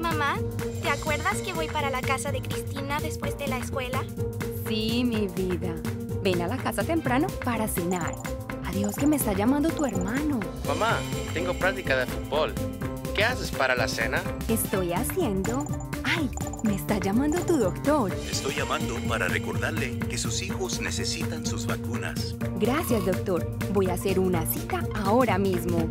Mamá, ¿te acuerdas que voy para la casa de Cristina después de la escuela? Sí, mi vida. Ven a la casa temprano para cenar. Adiós que me está llamando tu hermano. Mamá, tengo práctica de fútbol. ¿Qué haces para la cena? Estoy haciendo... ¡Ay! Me está llamando tu doctor. Estoy llamando para recordarle que sus hijos necesitan sus vacunas. Gracias, doctor. Voy a hacer una cita ahora mismo.